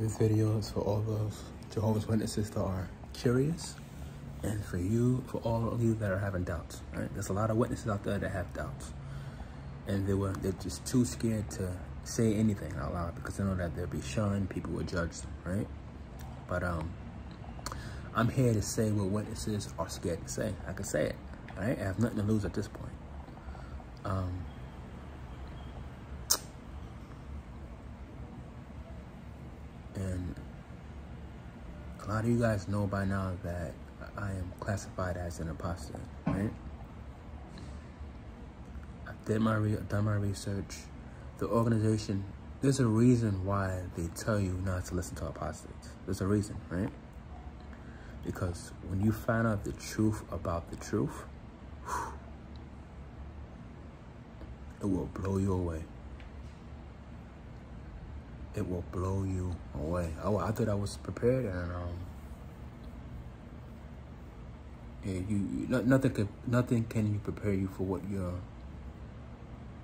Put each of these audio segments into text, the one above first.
This video is for all those Jehovah's Witnesses that are curious, and for you, for all of you that are having doubts. Right? There's a lot of witnesses out there that have doubts, and they were they're just too scared to say anything out loud because they know that they'll be shunned, people will judge them, right? But um, I'm here to say what witnesses are scared to say. I can say it, right? I have nothing to lose at this point. Um, and a lot of you guys know by now that I am classified as an apostate, right? I did my re done my research. The organization, there's a reason why they tell you not to listen to apostates. There's a reason, right? Because when you find out the truth about the truth, it will blow you away. It will blow you away. Oh, I thought I was prepared, and um, yeah, you, you nothing could nothing can prepare you for what you're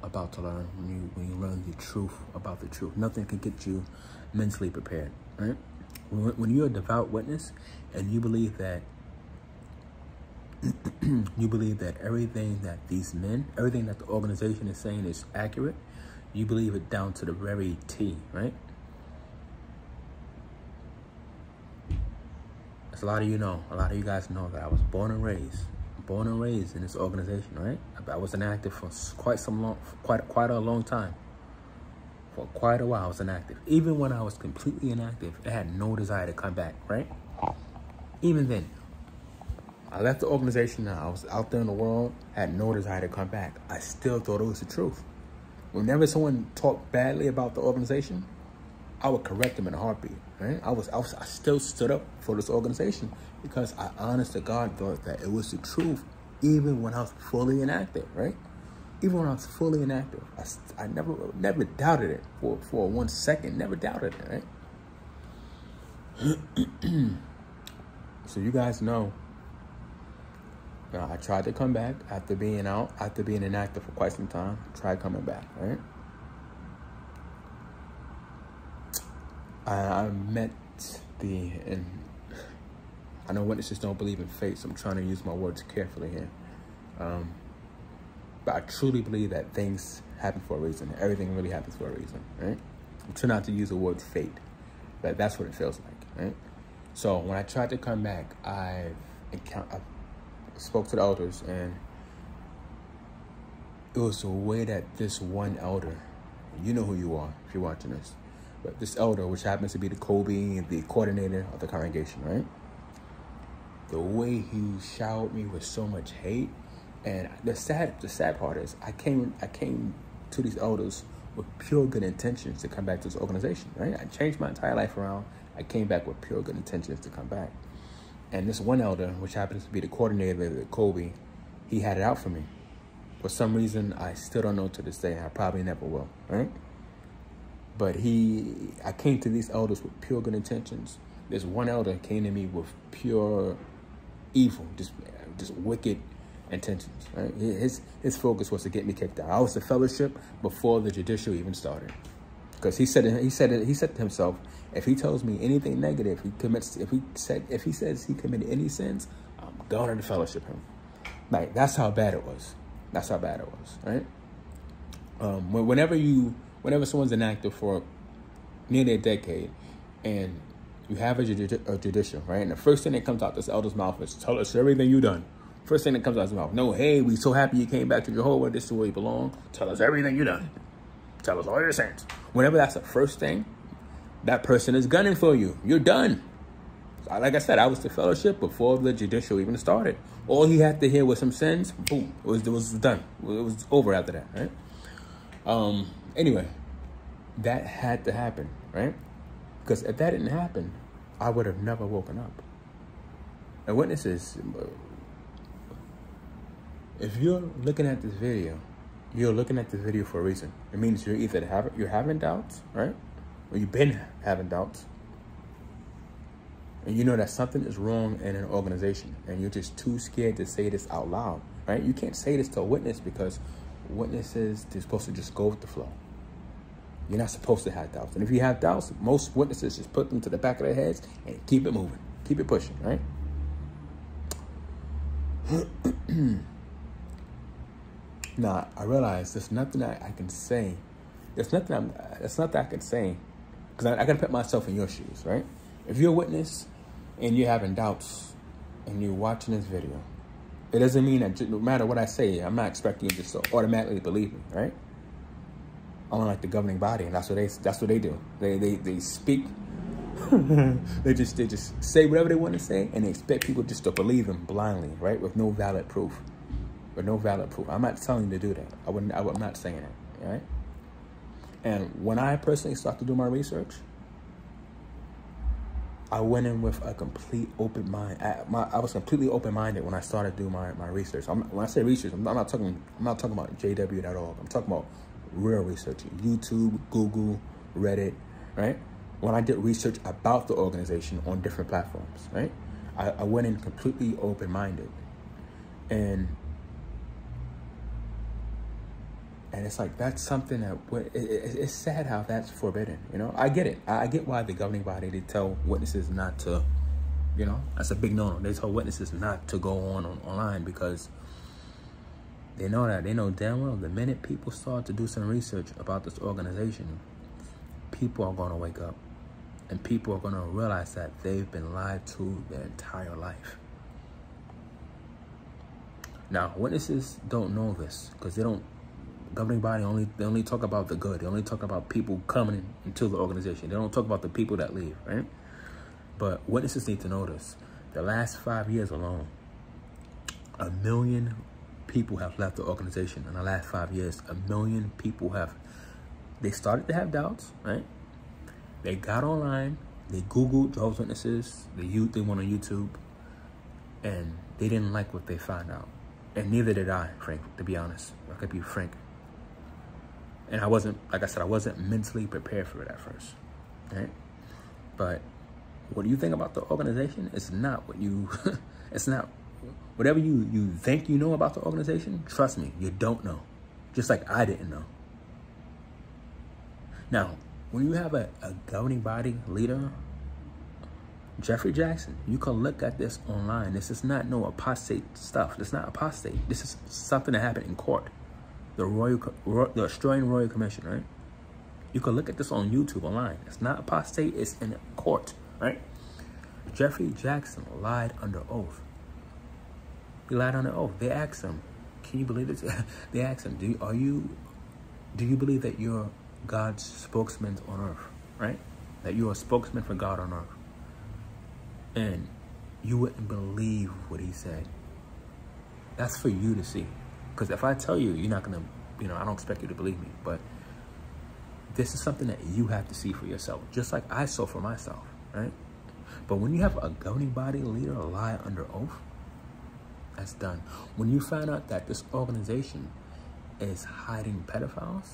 about to learn when you when you learn the truth about the truth. Nothing can get you mentally prepared, right? When, when you're a devout witness and you believe that you believe that everything that these men, everything that the organization is saying is accurate, you believe it down to the very T, right? As a lot of you know, a lot of you guys know that I was born and raised, born and raised in this organization, right? I was inactive for quite some long, quite quite a long time. For quite a while, I was inactive. Even when I was completely inactive, I had no desire to come back, right? Even then, I left the organization. I was out there in the world, had no desire to come back. I still thought it was the truth. Whenever someone talked badly about the organization, I would correct them in a heartbeat. Right? I was, I was, I still stood up for this organization because I, honest to God, thought that it was the truth, even when I was fully inactive. Right? Even when I was fully inactive, I, I never, never doubted it for for one second. Never doubted it. Right? so you guys know. Uh, I tried to come back after being out, after being inactive for quite some time. Tried coming back, right? I, I met the, and I know witnesses don't believe in fate, so I'm trying to use my words carefully here. Um, but I truly believe that things happen for a reason. Everything really happens for a reason, right? I'm trying not to use the word fate, but that's what it feels like, right? So when I tried to come back, I've encountered, spoke to the elders, and it was the way that this one elder, you know who you are if you're watching this, but this elder, which happens to be the COBE, the coordinator of the congregation, right? The way he showered me with so much hate, and the sad, the sad part is, I came, I came to these elders with pure good intentions to come back to this organization, right? I changed my entire life around. I came back with pure good intentions to come back, and this one elder, which happens to be the coordinator of the COBE, he had it out for me. For some reason, I still don't know to this day. I probably never will, right? But he, I came to these elders with pure good intentions. This one elder came to me with pure evil, just, just wicked intentions. Right? His his focus was to get me kicked out. I was disfellowship before the judicial even started, because he said he said he said to himself, if he tells me anything negative, he commits. If he said if he says he committed any sins, I'm going to fellowship him. Like that's how bad it was. That's how bad it was. Right. Um, whenever you whenever someone's inactive for nearly a decade and you have a, judi a, judicial, right? And the first thing that comes out this elder's mouth is, tell us everything you done. First thing that comes out his mouth, no, hey, we so happy you came back to Jehovah. This is where you belong. Tell us everything you done. Tell us all your sins. Whenever that's the first thing, that person is gunning for you. You're done. Like I said, I was disfellowship before the judicial even started. All he had to hear was some sins. Boom. It was, it was done. It was over after that, right? Um, anyway, that had to happen, right? Because if that didn't happen, I would have never woken up. And witnesses, if you're looking at this video, you're looking at this video for a reason. It means you're either having you're having doubts, right? Or you've been having doubts. And you know that something is wrong in an organization and you're just too scared to say this out loud, right? You can't say this to a witness because witnesses, they're supposed to just go with the flow. You're not supposed to have doubts. And if you have doubts, most witnesses just put them to the back of their heads and keep it moving. Keep it pushing, right? now, I realize there's nothing that I can say. There's nothing I'm, there's nothing I can say because I, I got to put myself in your shoes, right? If you're a witness and you're having doubts and you're watching this video, it doesn't mean that no matter what I say, I'm not expecting you just to automatically believe me, right? I'm like the governing body, and that's what they that's what they do. They they they speak. they just they just say whatever they want to say, and they expect people just to believe them blindly, right, with no valid proof, with no valid proof. I'm not telling you to do that. I wouldn't. I, am not saying that, right? And when I personally started to do my research, I went in with a complete open mind. I, my, I was completely open minded when I started doing my, my research. I'm, when I say research, I'm not, I'm not talking. I'm not talking about JW.org. I'm talking about real research. YouTube, Google, Reddit, right? When I did research about the organization on different platforms, right? I, I went in completely open minded, and and it's like that's something that it, it, it's sad how that's forbidden. You know, I get it. I, I get why the governing body they tell witnesses not to. You know, that's a big no. No. They tell witnesses not to go on, on online because they know that. They know damn well the minute people start to do some research about this organization, people are going to wake up. And people are going to realize that they've been lied to their entire life. Now, witnesses don't know this because they don't, governing body only, they only talk about the good. They only talk about people coming into the organization. They don't talk about the people that leave, right? But witnesses need to this. The last five years alone, a million people have left the organization in the last five years. A million people have, they started to have doubts, right? They got online, they Googled Jehovah's Witnesses, they, they went on YouTube, and they didn't like what they found out. And neither did I, Frank, to be honest. I could be frank. And I wasn't, like I said, I wasn't mentally prepared for it at first, right? But what do you think about the organization? It's not what you, it's not whatever you, you think you know about the organization, trust me, you don't know. Just like I didn't know. Now, when you have a, a governing body leader, Jeffrey Jackson, you can look at this online. This is not no apostate stuff. This is not apostate. This is something that happened in court. The Royal, the Australian Royal Commission, right? You can look at this on YouTube online. It's not apostate. It's in court, right? Jeffrey Jackson lied under oath. He lied under oath. They asked him, "Can you believe this?" they asked him, "Do you, are you? Do you believe that you're God's spokesman on earth? Right? That you're a spokesman for God on earth?" And you wouldn't believe what he said. That's for you to see. Because if I tell you, you're not gonna, you know, I don't expect you to believe me. But this is something that you have to see for yourself, just like I saw for myself, right? But when you have a governing body leader lie under oath, that's done. When you find out that this organization is hiding pedophiles,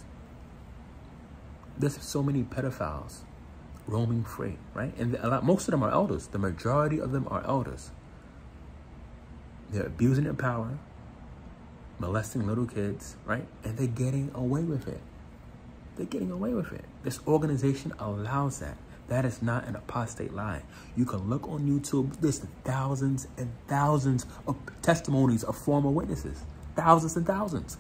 there's so many pedophiles roaming free, right? And a lot, most of them are elders. The majority of them are elders. They're abusing their power, molesting little kids, right? And they're getting away with it. They're getting away with it. This organization allows that. That is not an apostate lie. You can look on YouTube. There's thousands and thousands of testimonies of former witnesses. Thousands and thousands.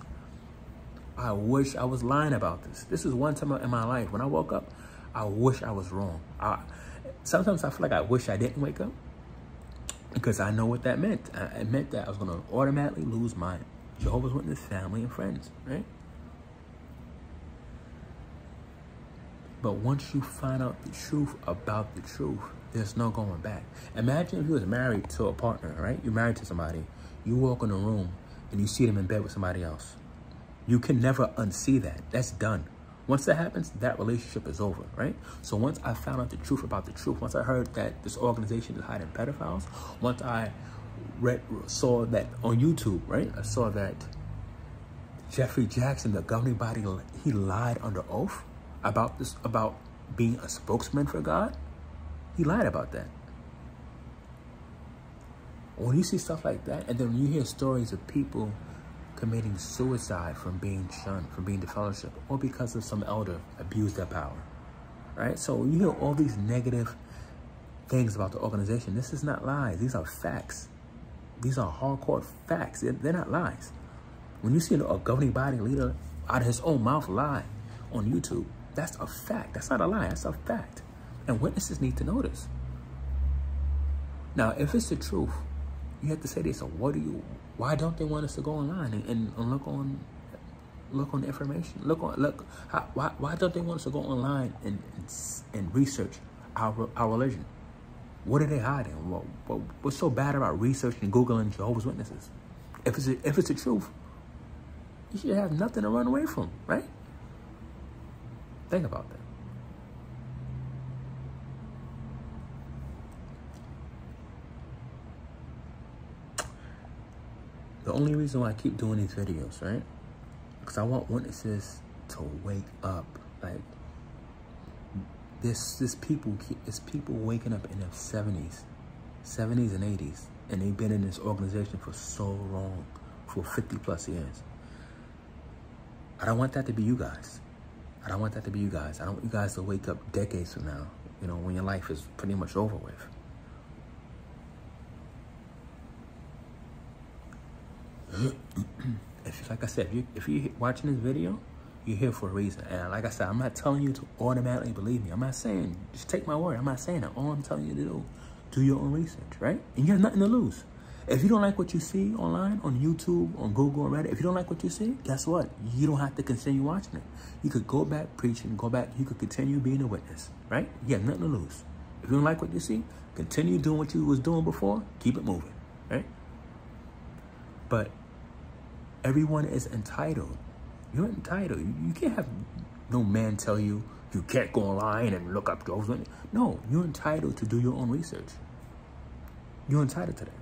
I wish I was lying about this. This is one time in my life. When I woke up, I wish I was wrong. I, sometimes I feel like I wish I didn't wake up because I know what that meant. It meant that I was going to automatically lose my Jehovah's Witness family and friends, right? But once you find out the truth about the truth, there's no going back. Imagine if you was married to a partner, right? You're married to somebody. You walk in a room and you see them in bed with somebody else. You can never unsee that. That's done. Once that happens, that relationship is over, right? So once I found out the truth about the truth, once I heard that this organization is hiding pedophiles, once I read, saw that on YouTube, right? I saw that Jeffrey Jackson, the governing body, he lied under oath about this, about being a spokesman for God, he lied about that. When you see stuff like that, and then when you hear stories of people committing suicide from being shunned, from being disfellowship, or because of some elder abused their power. Right? So you hear all these negative things about the organization. This is not lies. These are facts. These are hardcore facts. They're, not lies. When you see a governing body leader out of his own mouth lie on YouTube, that's a fact. That's not a lie. That's a fact. And witnesses need to know this. Now, if it's the truth, you have to say this. So what do you, why don't they want us to go online and, and, and look on, look on the information? Look on, look, how, why, why don't they want us to go online and, and, and research our, our religion? What are they hiding? What, what, what's so bad about researching Googling Jehovah's Witnesses? If it's, a, if it's the truth, you should have nothing to run away from, right? Think about that. The only reason why I keep doing these videos, right? Because I want witnesses to wake up. Like this, this people, it's people waking up in their seventies, seventies and eighties, and they've been in this organization for so long, for fifty plus years. I don't want that to be you guys. I don't want that to be you guys. I don't want you guys to wake up decades from now, you know, when your life is pretty much over with. if, like I said, if, you, if you're watching this video, you're here for a reason. And like I said, I'm not telling you to automatically believe me. I'm not saying, just take my word. I'm not saying that. All I'm telling you to do, do your own research, right? And you have nothing to lose. If you don't like what you see online, on YouTube, on Google, or Reddit, if you don't like what you see, guess what? You don't have to continue watching it. You could go back preaching, go back, you could continue being a witness, right? You have nothing to lose. If you don't like what you see, continue doing what you was doing before, keep it moving, right? But everyone is entitled. You're entitled. You, can't have no man tell you you can't go online and look up Witness. No, you're entitled to do your own research. You're entitled to that.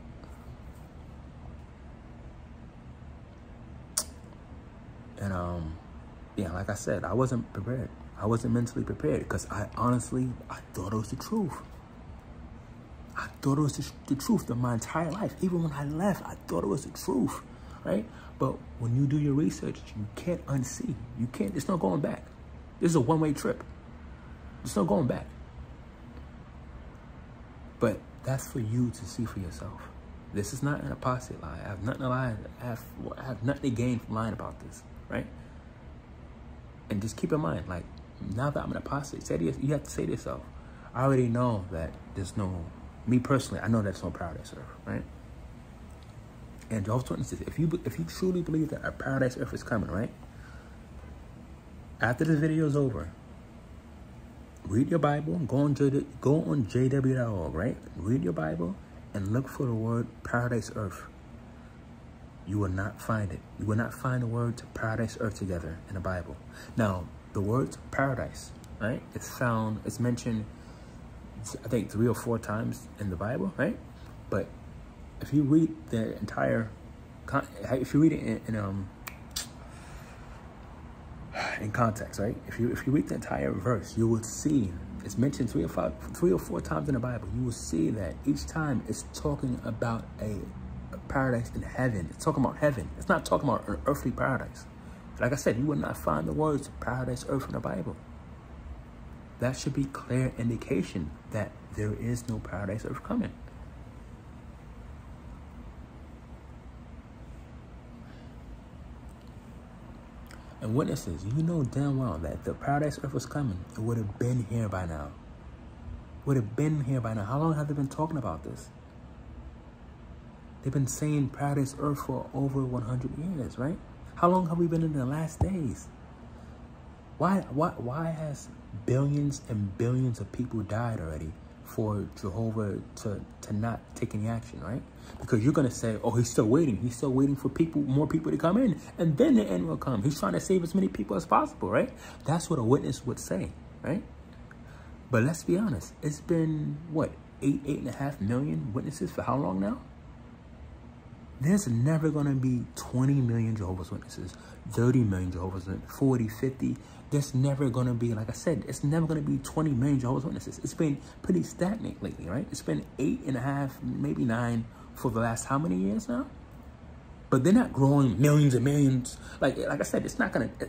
And um, yeah, like I said, I wasn't prepared. I wasn't mentally prepared because I honestly, I thought it was the truth. I thought it was the, the truth of my entire life. Even when I left, I thought it was the truth, right? But when you do your research, you can't unsee. You can't, it's not going back. This is a one-way trip. It's not going back. But that's for you to see for yourself. This is not an apostate lie. I have nothing to lie. I have, I have nothing to gain from lying about this, right? And just keep in mind, like, now that I'm an apostate, say to, you have to say to yourself, I already know that there's no, me personally, I know there's no paradise earth, right? And Jehovah's Witnesses, if you if you truly believe that a paradise earth is coming, right? After this video is over, read your Bible, go on, go on jw.org, right? Read your Bible and look for the word paradise earth. You will not find it. You will not find the words paradise earth together in the Bible. Now, the words paradise, right? It's found, it's mentioned, I think three or four times in the Bible, right? But if you read the entire, if you read it in, in um in context, right? If you if you read the entire verse, you will see it's mentioned three or five, three or four times in the Bible. You will see that each time it's talking about a, a paradise in heaven. It's talking about heaven. It's not talking about an earthly paradise. Like I said, you will not find the words paradise, earth in the Bible. That should be clear indication that there is no paradise, earth coming. And witnesses, you know damn well that the paradise earth was coming. It would have been here by now. Would have been here by now. How long have they been talking about this? They've been saying paradise earth for over 100 years, right? How long have we been in the last days? Why, why, why has billions and billions of people died already for Jehovah to, to not take any action, right? Because you're going to say, oh, he's still waiting. He's still waiting for people, more people to come in. And then the end will come. He's trying to save as many people as possible, right? That's what a witness would say, right? But let's be honest. It's been, what, eight, eight and a half million witnesses for how long now? There's never going to be 20 million Jehovah's Witnesses, 30 million Jehovah's Witnesses, 40, 50. There's never going to be, like I said, it's never going to be 20 million Jehovah's Witnesses. It's been pretty stagnant lately, right? It's been eight and a half, maybe nine for the last how many years now? But they're not growing millions and millions. Like like I said, it's not gonna uh,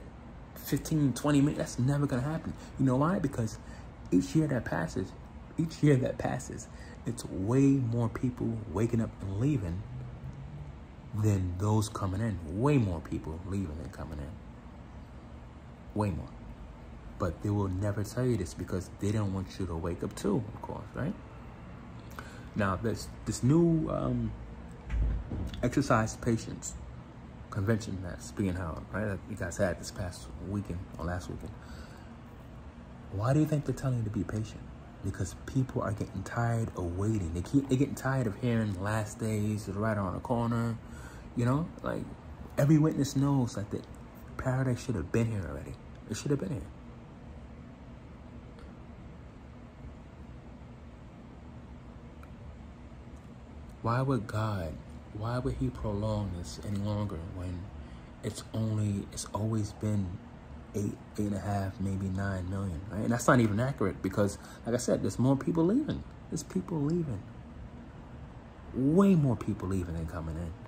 15, 20 minutes. That's never gonna happen. You know why? Because each year that passes, each year that passes, it's way more people waking up and leaving than those coming in. Way more people leaving than coming in. Way more. But they will never tell you this because they don't want you to wake up too, of course, right? Now, this this new um, exercise patience convention that's being held, right? That you guys had this past weekend or last weekend. Why do you think they're telling you to be patient? Because people are getting tired of waiting. They keep they're getting tired of hearing last days is right around the corner. You know, like every witness knows that the paradise should have been here already. It should have been here. Why would God, why would he prolong this any longer when it's only, it's always been eight, eight and a half, maybe nine million, right? And that's not even accurate because, like I said, there's more people leaving. There's people leaving. Way more people leaving than coming in.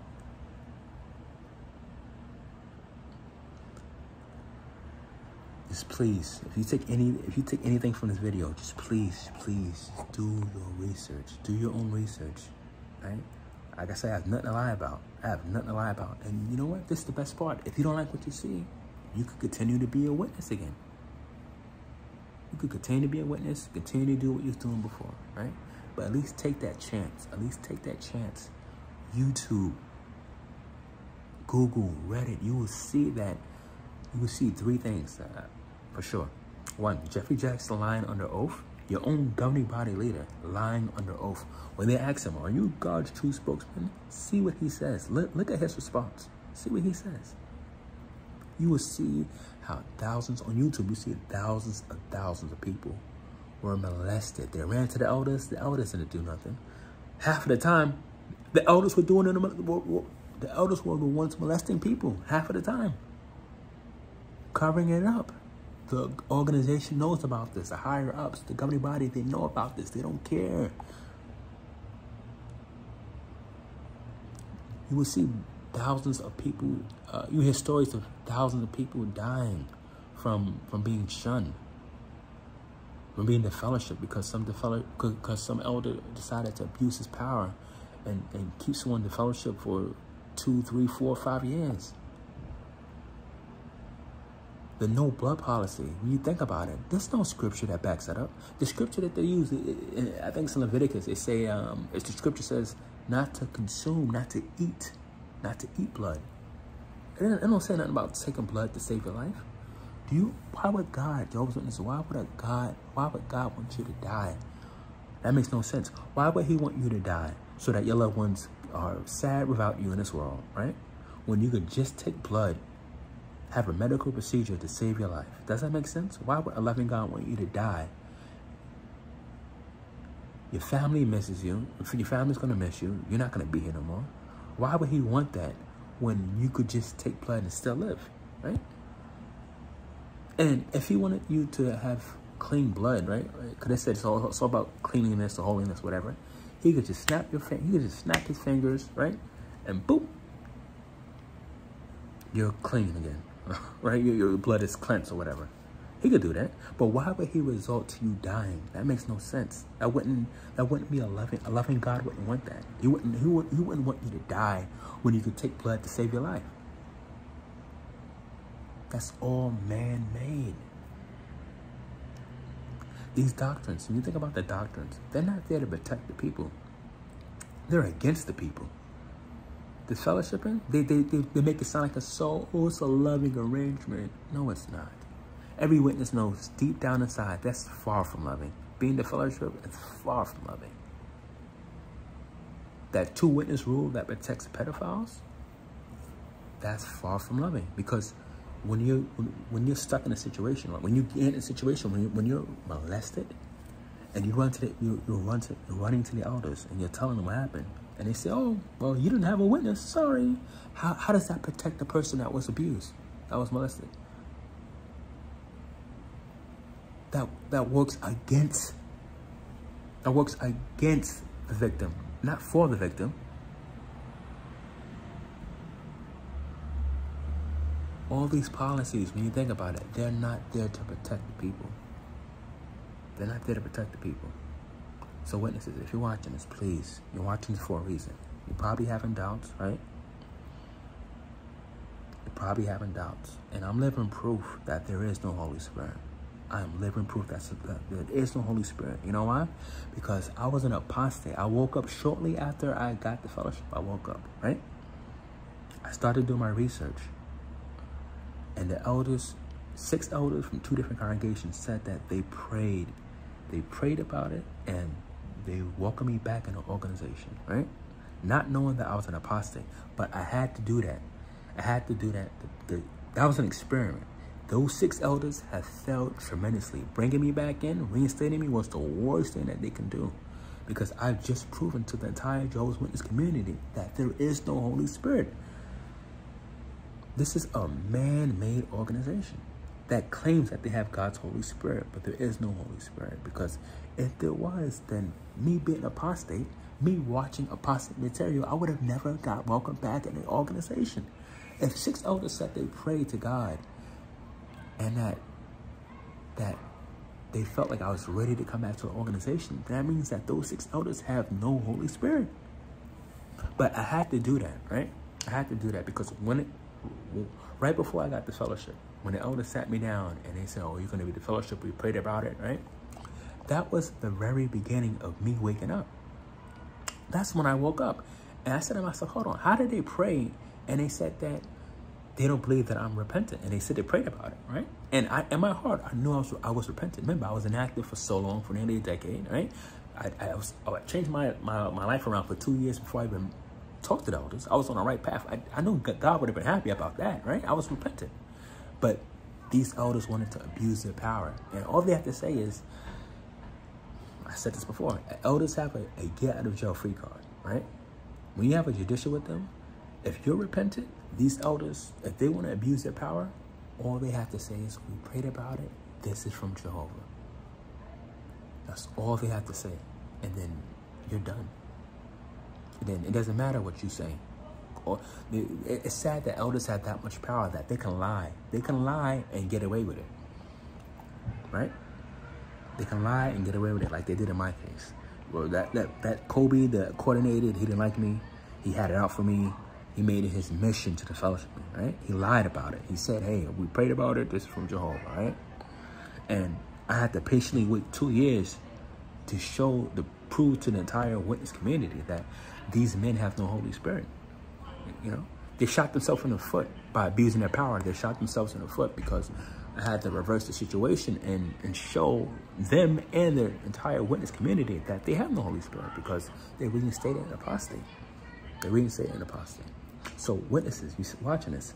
Just please, if you take any, if you take anything from this video, just please, please do your research. Do your own research right? Like I said, I have nothing to lie about. I have nothing to lie about. And you know what? This is the best part. If you don't like what you see, you could continue to be a witness again. You could continue to be a witness, continue to do what you was doing before, right? But at least take that chance. At least take that chance. YouTube, Google, Reddit, you will see that, you will see three things uh, for sure. One, Jeffrey Jackson lying under oath your own governing body leader lying under oath. When they ask him, are you God's true spokesman? See what he says. Look, look at his response. See what he says. You will see how thousands on YouTube, you see thousands of thousands of people were molested. They ran to the elders. The elders didn't do nothing. Half of the time, the elders were doing it. The elders were the ones molesting people half of the time, covering it up. The organization knows about this. The higher ups, the governing body, they know about this. They don't care. You will see thousands of people. Uh, you hear stories of thousands of people dying from from being shunned, from being disfellowship because some because some elder decided to abuse his power, and and keep someone in the fellowship for two, three, four, five years the no blood policy, when you think about it, there's no scripture that backs that up. The scripture that they use, I think it's in Leviticus, they say, um, it's the scripture says not to consume, not to eat, not to eat blood. It don't say nothing about taking blood to save your life. Do you, why would God, Jehovah's Witness, why would a God, why would God want you to die? That makes no sense. Why would he want you to die? So that your loved ones are sad without you in this world, right? When you could just take blood have a medical procedure to save your life. Does that make sense? Why would a loving God want you to die? Your family misses you. Your family's going to miss you. You're not going to be here no more. Why would he want that when you could just take blood and still live, right? And if he wanted you to have clean blood, right? Because they said it's all, it's all about cleanliness or holiness, whatever. He could just snap your finger. He could just snap his fingers, right? And boop, you're clean again. right? Your, your blood is cleansed or whatever. He could do that, but why would he result to you dying? That makes no sense. That wouldn't that wouldn't be a loving a loving God wouldn't want that. He wouldn't he, would, he wouldn't want you to die when you could take blood to save your life. That's all man-made. These doctrines, when you think about the doctrines, they're not there to protect the people. They're against the people disfellowshipping, they, they, they, they make it sound like a so, oh, it's a loving arrangement. No, it's not. Every witness knows deep down inside, that's far from loving. Being disfellowship is far from loving. That two witness rule that protects pedophiles, that's far from loving. Because when you when, when you're stuck in a situation, when you get in a situation when you when you're molested, and you run to the you, you run to you're running to the elders and you're telling them what happened, and they say, oh, well, you didn't have a witness. Sorry. How, how does that protect the person that was abused, that was molested? That, that works against, that works against the victim, not for the victim. All these policies, when you think about it, they're not there to protect the people. They're not there to protect the people. So witnesses, if you're watching this, please, you're watching this for a reason. You're probably having doubts, right? You're probably having doubts. And I'm living proof that there is no Holy Spirit. I am living proof that there is no Holy Spirit. You know why? Because I was an apostate. I woke up shortly after I got disfellowship. I woke up, right? I started doing my research. And the elders, six elders from two different congregations said that they prayed. They prayed about it and they welcomed me back in the organization, right? Not knowing that I was an apostate. But I had to do that. I had to do that. The, the, that was an experiment. Those six elders have failed tremendously. Bringing me back in, reinstating me was the worst thing that they can do. Because I've just proven to the entire Jehovah's Witness community that there is no Holy Spirit. This is a man-made organization that claims that they have God's Holy Spirit, but there is no Holy Spirit. Because if there was, then me being apostate, me watching apostate material, I would have never got welcomed back in the organization. If six elders said they prayed to God and that that they felt like I was ready to come back to an organization, that means that those six elders have no Holy Spirit. But I had to do that, right? I had to do that because when it, right before I got disfellowship, when the elders sat me down and they said, oh, you're going to be disfellowship, we prayed about it, right? That was the very beginning of me waking up. That's when I woke up. And I said to myself, hold on, how did they pray? And they said that they don't believe that I'm repentant. And they said they prayed about it, right? And I, in my heart, I knew I was, I was repentant. Remember, I was inactive for so long, for nearly a decade, right? I, I, was, oh, I changed my, my, my life around for two years before I even talked to the elders. I was on the right path. I, I knew God would have been happy about that, right? I was repentant. But these elders wanted to abuse their power. And all they have to say is, said this before, elders have a, a get out of jail free card, right? When you have a judicial with them, if you're repentant, these elders, if they want to abuse their power, all they have to say is, we prayed about it. This is from Jehovah. That's all they have to say. And then you're done. And then it doesn't matter what you say. Or it's sad that elders have that much power that they can lie. They can lie and get away with it. Right? They can lie and get away with it like they did in my case. Well, that, that, that COBE, the coordinated, he didn't like me. He had it out for me. He made it his mission to disfellowship, right? He lied about it. He said, hey, we prayed about it. This is from Jehovah, right? And I had to patiently wait two years to show, the prove to the entire witness community that these men have no Holy Spirit. You know, they shot themselves in the foot by abusing their power. They shot themselves in the foot because I had to reverse the situation and, and show them and their entire witness community that they have no Holy Spirit because they reinstated an apostate. They reinstated an apostate. So witnesses, you watching this,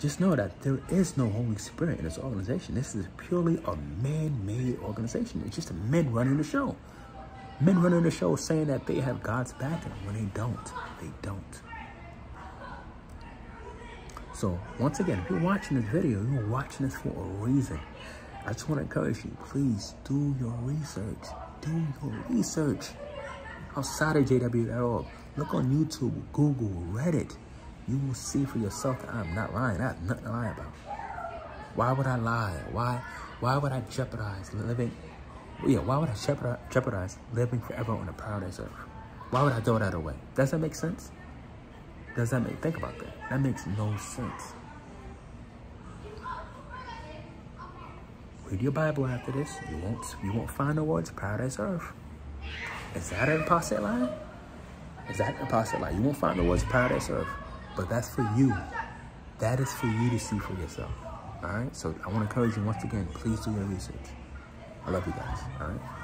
just know that there is no Holy Spirit in this organization. This is purely a man-made organization. It's just men running the show. Men running the show saying that they have God's backing when they don't. They don't. So once again, if you're watching this video, you're watching this for a reason. I just want to encourage you, please do your research. Do your research outside of JW.org. Look on YouTube, Google, Reddit. You will see for yourself that I'm not lying. I have nothing to lie about. Why would I lie? Why why would I jeopardize living? Yeah, why would I jeopardize living forever on a paradise earth? Why would I throw that away? Does that make sense? Does that make, think about that. That makes no sense. Read your Bible after this. You won't, you won't find the words paradise earth. Is that an apostate line? Is that an apostate line? You won't find the words paradise earth. But that's for you. That is for you to see for yourself. All right? So I want to encourage you once again, please do your research. I love you guys. All right?